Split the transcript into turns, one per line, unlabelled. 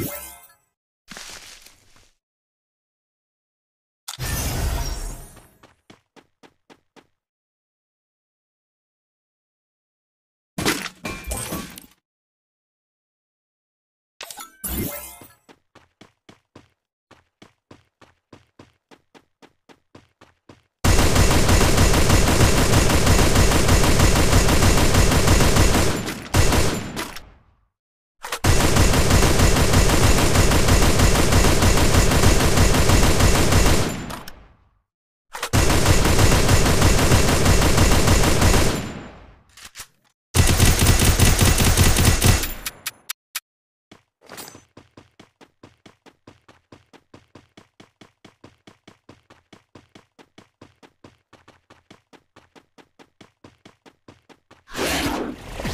you Thank you.